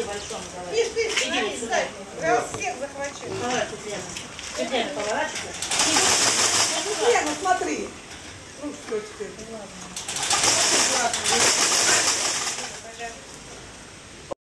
Иди большому давай. Ишь ты, Иди смотри, вот сюда. сзади. Я вас всех захвачу. Давай, тут Лена. Поворачивайся. Лена, смотри. Ну что теперь? Ну, ладно.